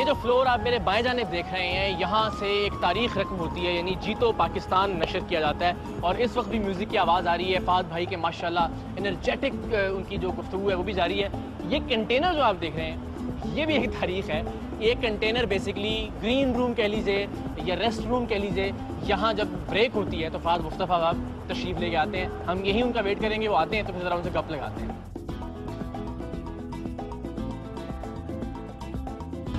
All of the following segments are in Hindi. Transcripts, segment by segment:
ये जो फ्लोर आप मेरे बाएँ जाने देख रहे हैं, यहाँ से एक तारीख रकम होती है, यानी जीतो पाकिस्तान नशर किया जाता है। और इस वक्त भी म्यूज़िक की आवाज़ आ रही है, फाद भाई के माशाल्लाह एनर्जेटिक उनकी जो गुफ्तु है, वो भी जारी है। ये कंटेनर जो आप देख रहे हैं, ये भी एक तारीख है। ये कंटेनर बेसिकली ग्रीन रूम कह लीजिए, या रेस्ट रूम कह लीजिए। यहाँ जब ब्रेक होती है तो फाद मुस्तफ़ा साहब तशरीफ़ लेके आते हैं। हम यही उनका वेट करेंगे, वो आते हैं तो फिर ज़रा उनसे गप लगाते हैं।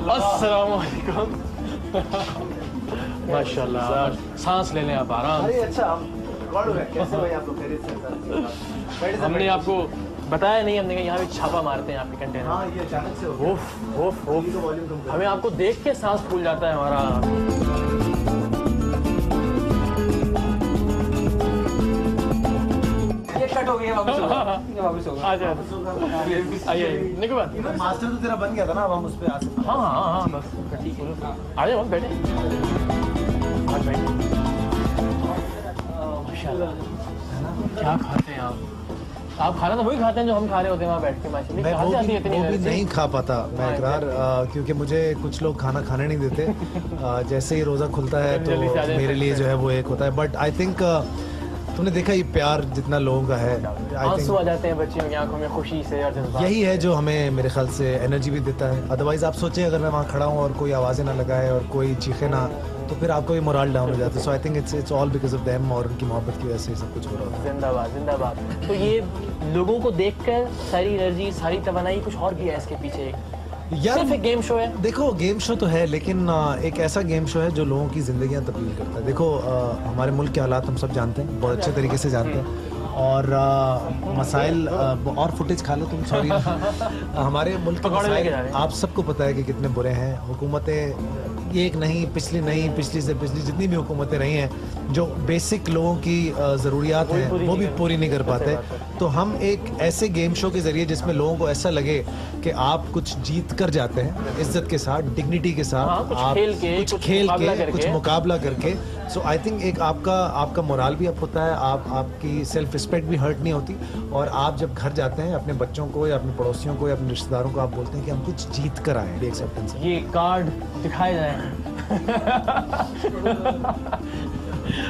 आपको बताया नहीं हमने कहा यहाँ पे छापा मारते हैं आपके कंटेनर हाँ ये अचानक से ओफ ओफ ओफ। हमें आपको देख के सांस फूल जाता है हमारा। हो गया वापस होगा वापस होगा आ जाए आइए निको बात मास्टर तो तेरा बन गया था ना अब हम उस पे आ सकते हाँ। हाँ हाँ बस। ठीक है। आ जाओ बैठे। आज बैठे। माशाल्लाह। क्या खाते हैं आप? आप खाना तो वही खाते हैं जो हम खा रहे होते हैं वहाँ बैठ के माशाल्लाह। मैं वो भी, इतनी वो भी नहीं खा पाता मैं हाँ, इकरार क्योंकि मुझे कुछ लोग खाना खाने नहीं देते। अ, जैसे ही रोज़ा खुलता है तो आ मेरे लिए जो है वो एक होता है। बट आई थिंक तुमने देखा ये प्यार जितना लोगों का है? आँसू आ जाते हैं बच्चियों की आँखों में खुशी से और यही है जो हमें मेरे ख्याल से एनर्जी भी देता है। अदरवाइज़ आप सोचें अगर मैं वहाँ खड़ा हूँ और कोई आवाज़ें ना लगाए और कोई चीखे ना तो फिर आपको भी मोरल डाउन हो जाता है। So I think it's it's all because of them और उनकी मोहब्बत की वजह से सब कुछ हो रहा है। जिंदाबाद जिंदाबाद। तो ये लोगों को देखकर सारी एनर्जी सारी तवानाई कुछ और भी है इसके पीछे सिर्फ़ एक गेम शो है। देखो गेम शो तो है लेकिन एक ऐसा गेम शो है जो लोगों की जिंदगियाँ तब्दील करता है। देखो आ, हमारे मुल्क के हालात हम सब जानते हैं बहुत अच्छे तरीके से जानते हैं। और मसाइल और फुटेज खा लो तुम सॉरी हमारे मुल्क के मसाइल आप सबको पता है कि कितने बुरे हैं। हुकूमतें एक नहीं पिछली नहीं पिछली से पिछली जितनी भी हुकूमतें रही हैं जो बेसिक लोगों की ज़रूरियात हैं वो भी पूरी नहीं कर पाते। तो हम एक ऐसे गेम शो के ज़रिए जिसमें लोगों को ऐसा लगे कि आप कुछ जीत कर जाते हैं इज़्ज़त के साथ डिग्निटी के साथ हाँ, कुछ आप खेल के, कुछ कुछ खेल के कुछ मुकाबला करके। सो आई थिंक एक आपका आपका मोराल भी अप होता है आप आपकी सेल्फ रिस्पेक्ट भी हर्ट नहीं होती। और आप जब घर जाते हैं अपने बच्चों को या अपने पड़ोसियों को या अपने रिश्तेदारों को आप बोलते हैं कि हम कुछ जीत कर आए हैं। एक्सेप्टेंस ये कार्ड दिखाए जाए।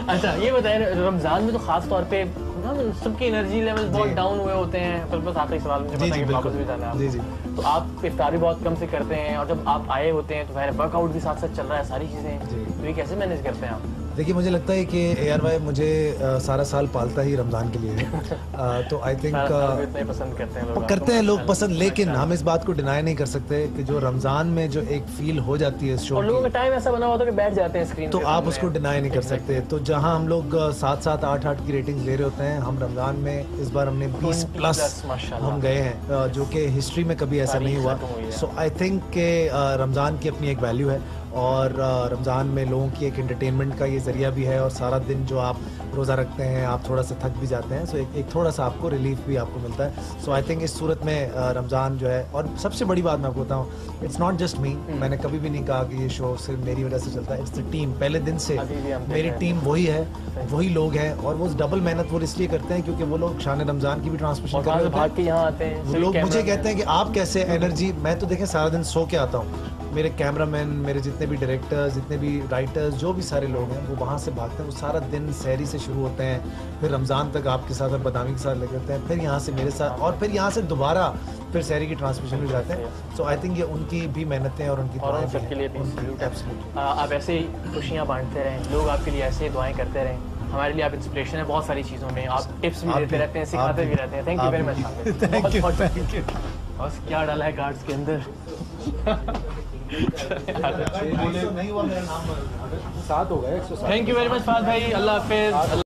अच्छा ये बताएँ रमज़ान में तो खास तौर पे ना सबकी एनर्जी लेवल बहुत डाउन हुए होते हैं। फिर बस आखिरी सवाल मुझे पता है कि वापस भी जाना है जी जी। तो आप इफ्तारी बहुत कम से करते हैं और जब आप आए होते हैं तो फिर वर्कआउट भी साथ साथ चल रहा है सारी चीज़ें। तो ये कैसे मैनेज करते हैं आप? देखिए मुझे लगता है कि ए आर वाई मुझे अ, सारा साल पालता ही रमज़ान के लिए है। अ, तो आई थिंक पसंद करते हैं लोग करते हैं लोग पसंद लेकिन हम इस बात को डिनाई नहीं कर सकते कि जो रमज़ान में जो एक फील हो जाती है शो और लोगों का। टाइम ऐसा बना हुआ था कि बैठ जाते हैं स्क्रीन तो आप उसको डिनाई नहीं कर सकते। तो जहाँ हम लोग सात सात आठ आठ की रेटिंग ले रहे होते हैं हम रमज़ान में इस बार हमने 20 20 प्लस हम गए हैं जो कि हिस्ट्री में कभी ऐसा नहीं हुआ। सो आई थिंक के रमज़ान की अपनी एक वैल्यू है। और रमज़ान में लोगों की एक एंटरटेनमेंट का ये ज़रिया भी है और सारा दिन जो आप रोज़ा रखते हैं आप थोड़ा सा थक भी जाते हैं सो एक, एक थोड़ा सा आपको रिलीफ भी आपको मिलता है। सो आई थिंक इस सूरत में रमज़ान जो है और सबसे बड़ी बात मैं आपको बताऊँ इट्स नॉट जस्ट मी मैंने कभी भी नहीं कहा कि ये शो सिर्फ़ मेरी वजह से चलता है इट्स द टीम पहले दिन से मेरी टीम वही है वही लोग हैं और वो डबल मेहनत वो इसलिए करते हैं क्योंकि वो लोग शान रमज़ान की भी ट्रांसमिशन कर रहे हैं। हैं लोग मुझे कहते हैं कि आप कैसे एनर्जी मैं तो देखें सारा दिन सो के आता हूँ। मेरे कैमरामैन मेरे जितने भी डायरेक्टर्स जितने भी राइटर्स जो भी सारे लोग हैं वो वहाँ से भागते हैं। वो सारा दिन शहरी से शुरू होते हैं। फिर रमज़ान तक आपके साथ और बदामी के साथ लगे होते हैं। फिर यहाँ से मेरे साथ और फिर यहाँ से दोबारा फिर शहरी की ट्रांसमिशन में जाते हैं। सो आई थिंक ये उनकी भी मेहनतें और उनकी और सबके। लिए आप ऐसे ही खुशियाँ बांटते रहें। लोग आपके लिए ऐसे ही दुआएँ करते रहें। हमारे लिए आप इंस्पिरेशन है बहुत सारी चीज़ों में। आप टिप्स भी देते रहते हैं सिखाते भी, रहते हैं। Thank you very much thank you thank you. बस क्या डाला है कार्ड्स के अंदर? सात हो गए थैंक यू वेरी मच फाज भाई। अल्लाह हाफिज।